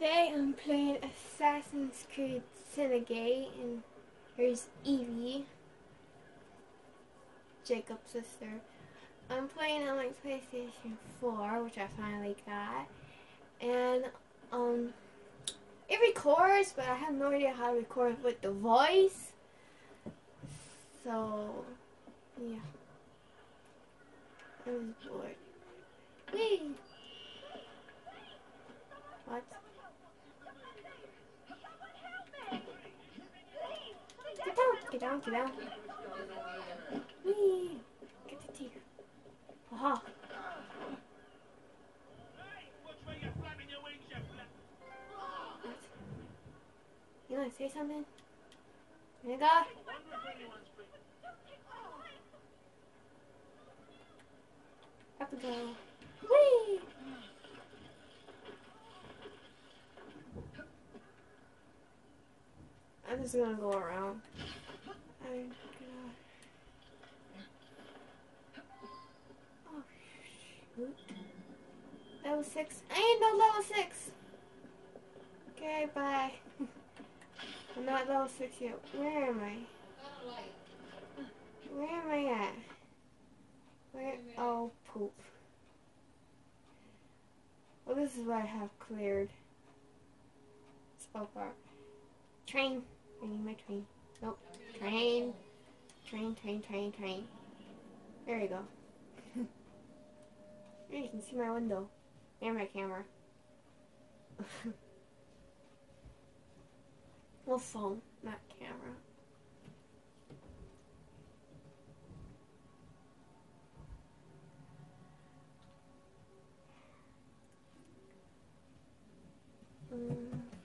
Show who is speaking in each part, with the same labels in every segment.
Speaker 1: Today I'm playing Assassin's Creed Syndicate and here's Evie, Jacob's sister. I'm playing on my PlayStation 4, which I finally got. And um it records, but I have no idea how to record with the voice. So yeah. I was bored. Whee! What? Get down. Whee! Get the teeth. Aha. You wanna say something? Nigga? Have to go. Whee! I'm just gonna go around. Oh shoot! Level six. I ain't no level six. Okay, bye. I'm not level six yet. Where am I? Where am I at? Where? Oh, poop. Well, this is what I have cleared so far. Train. I need my train. Nope. Train. Train, train, train, train. There you go. there you can see my window. And my camera. well, phone, not camera. Mm.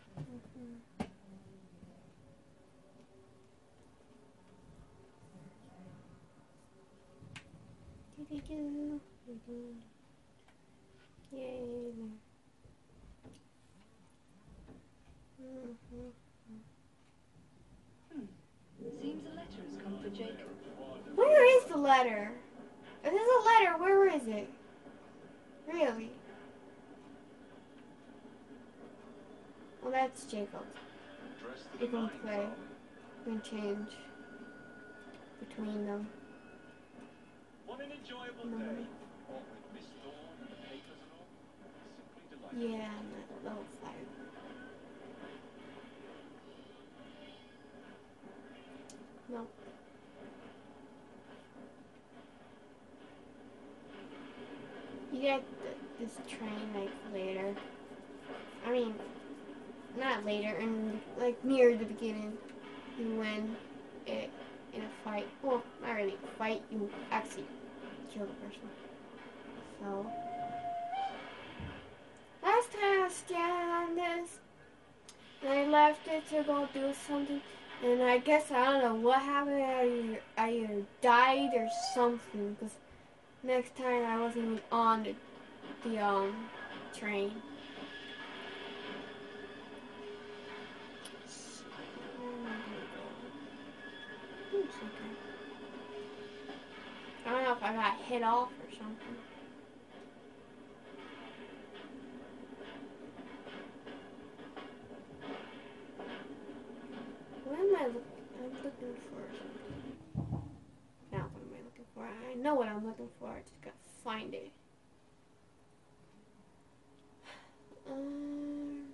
Speaker 1: Do-do. Yay. Mhm.
Speaker 2: Seems a letter has come for Jacob.
Speaker 1: Where is the letter? If there's a letter, where is it? Really? Well, that's Jacob. You can play. You can change between them.
Speaker 3: What an enjoyable
Speaker 1: Mhm.
Speaker 3: day. What with Miss Thorne and the papers and all. Simply delightful.
Speaker 1: Yeah, I'm at level 5. Nope. You get th- this train like later. I mean, not later, and like near the beginning. You win it in a fight. Well, not really a fight. You actually kill the person. So. Last time I was on this, and I left it to go do something, and I guess I don't know what happened. I either, I either died or something, because next time I wasn't even on the, the um train am I gonna go? Hmm, something. I don't know if I got hit off or something. What am I looking? I'm looking for. Now, what am I looking for? I know what I'm looking for. I just gotta find it. Um,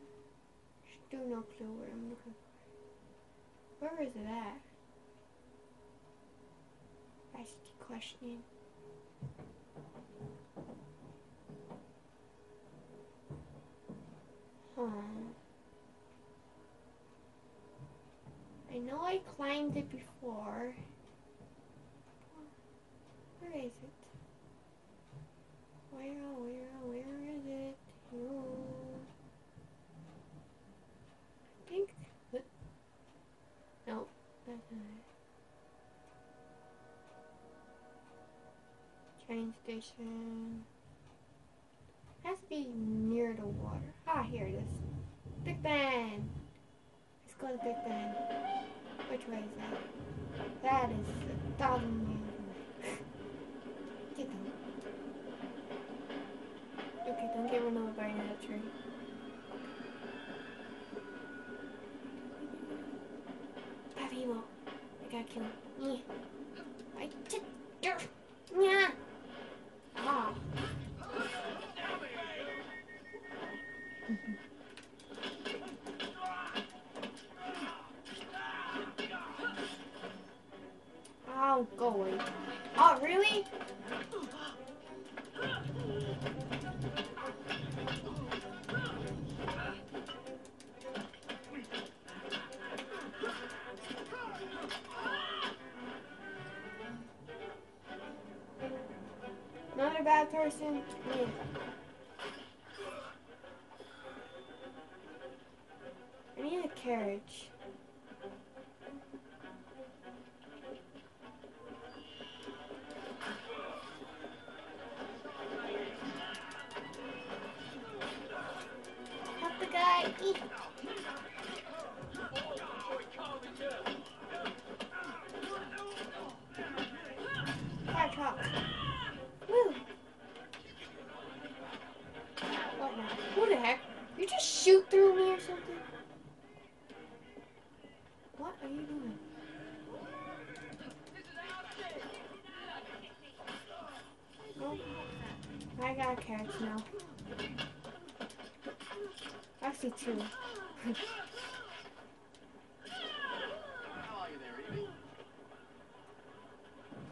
Speaker 1: still no clue where I'm looking for. Where is it at? That's the question. Huh. I know I climbed it before. Where is it? Where, oh, where, oh, where is it? station. It Has to be near the water. Ah, here it is. Big Ben! Let's go to Big Ben. Which way is that? That is a thousand miles Get down. Okay, don't get run over by another tree. Pavimo. I gotta kill him. Yeah. I did. Yeah. Oh, go. Oh, really? Not a bad person. Yeah. Carriage. Actually, two.
Speaker 3: How are you there, Evie?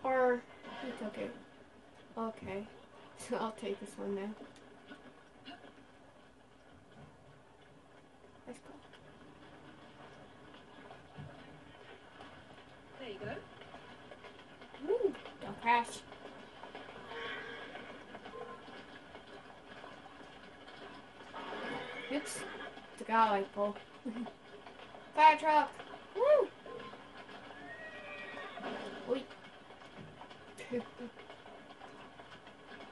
Speaker 1: or took it. Okay, so I'll take this one now. Let's go.
Speaker 2: There you go.
Speaker 1: Woo! Don't crash. Oops. Light pole. Fire truck! Woo! Wait.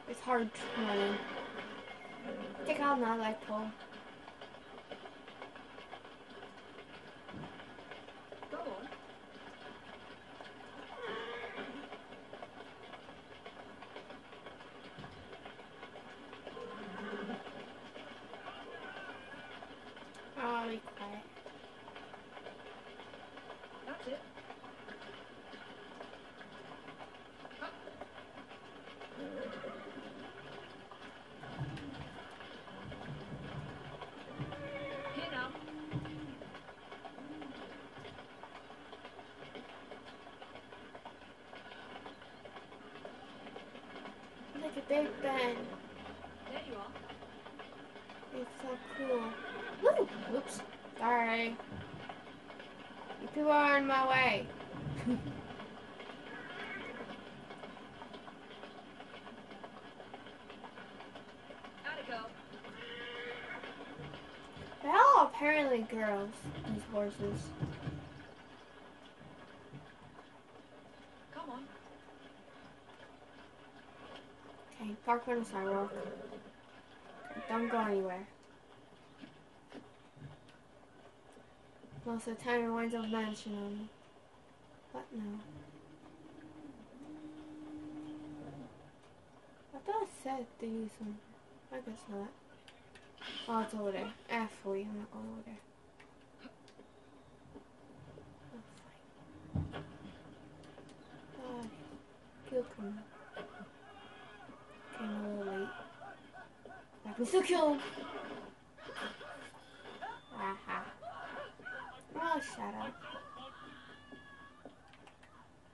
Speaker 1: it's hard running. Take out my light pole.
Speaker 2: Go on.
Speaker 1: Oh, be quiet.
Speaker 2: That's it. Here now.
Speaker 1: Look at Big Ben.
Speaker 2: There you are.
Speaker 1: It's so cool. Woo! Whoops. Sorry. You people are in my way. They're all apparently girls, these horses.
Speaker 2: Come on.
Speaker 1: On the sidewalk. Don't go anywhere. The time it winds up vanishing on me. What now? I thought it said to use some. I guess not. Oh, it's over there. Actually, I'm not going over there. Oh, fine. Ah, kill him. Came a little late. Still kill. Aha. Oh, shut up.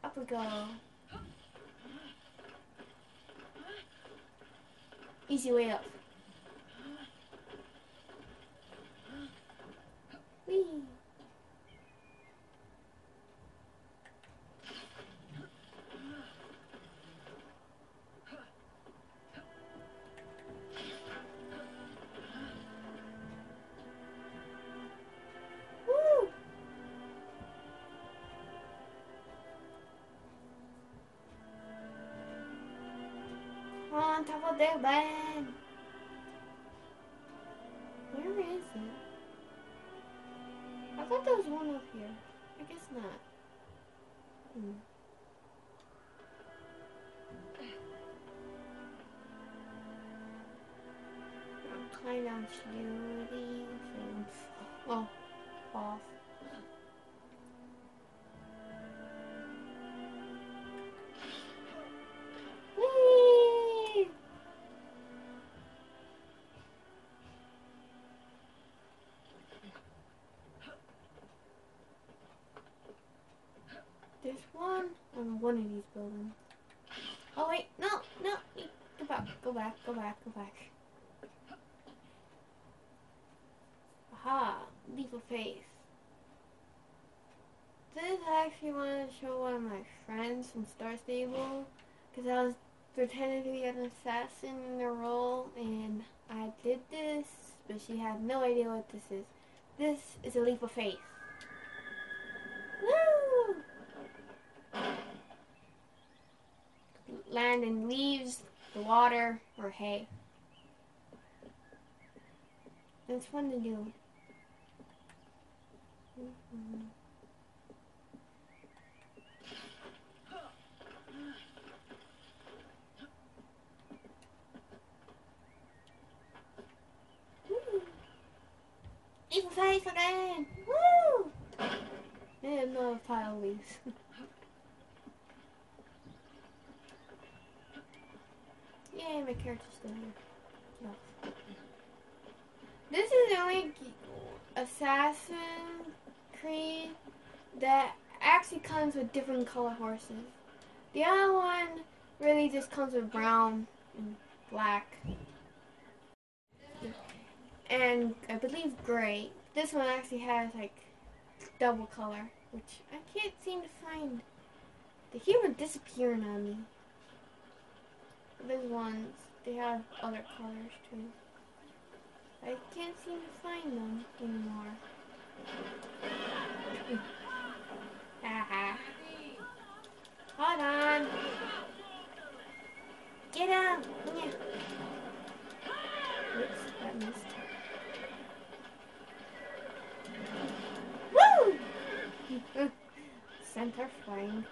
Speaker 1: Up we go. Easy way up. Whee! On top of the bed. Where is it? I thought there was one up here. I guess not. Hmm. I'm kind of shooting things. Oh, off. Go back, go back. Aha, leap of faith. This I actually wanted to show one of my friends from Star Stable because I was pretending to be an assassin in the role and I did this, but she had no idea what this is. This is a leap of faith. Woo! Land in leaves, the water, or hay. It's fun to do. Mhm. Woo! Leap of faith again! Woo! And another pile leaves. Yay, my character's still here. No. This is the only Assassin Creed that actually comes with different color horses. The other one really just comes with brown and black. And I believe gray. This one actually has like double color, which I can't seem to find. The on disappearing on me. These ones, they have other colors too. I can't seem to find them anymore. Haha. Hold on. Get up. Yeah. Oops, that missed. Woo! Center flying.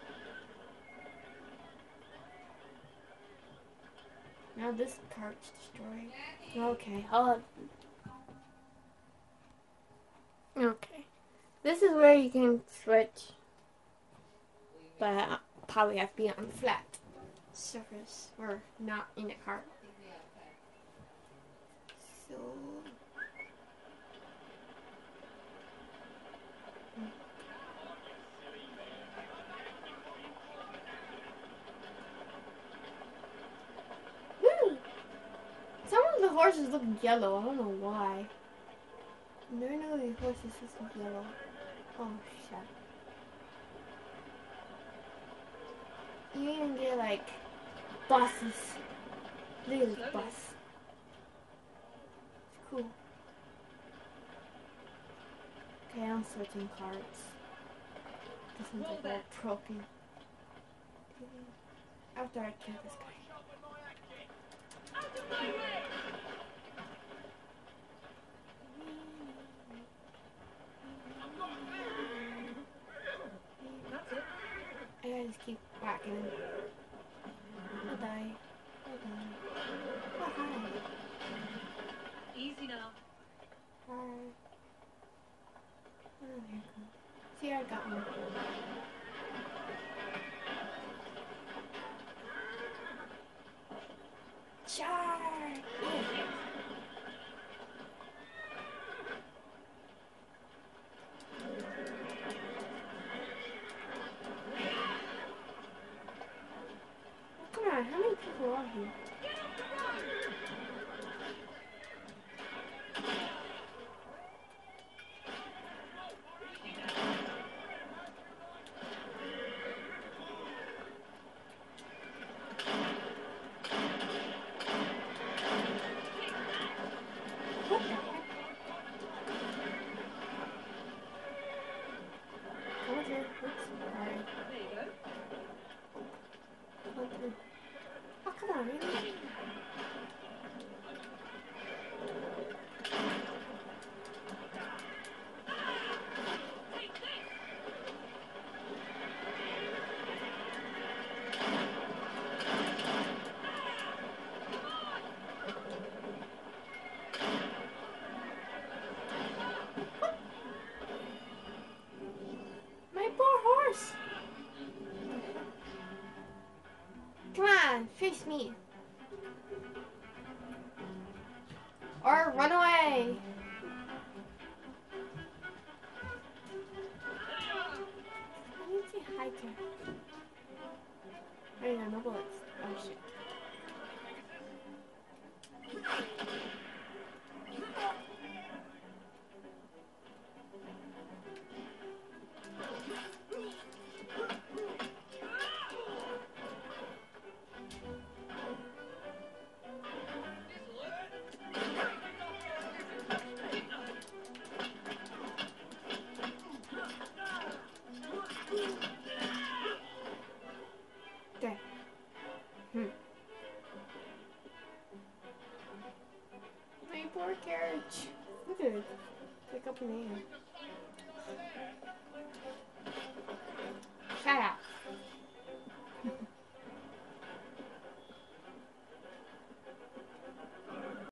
Speaker 1: Now this cart's destroyed. Okay, hold. Okay. This is where you can switch. But uh, probably have to be on flat surface or not in a cart. So. Woo! Some of the horses look yellow. I don't know why. None of the horses just look yellow. Oh shit. You even get like buses. Look at this bus. It's cool. Okay, I'm switching cards. This one's like all broken. After I kill this guy.
Speaker 2: That's it.
Speaker 1: I gotta just keep whacking him. I'll die. I'll die. Oh, hi.
Speaker 2: Easy now.
Speaker 1: Hi. Oh, there you go. See, I got one. Face me. Or run away. I need to say hi to her. no bullets. Oh shit. Poor carriage.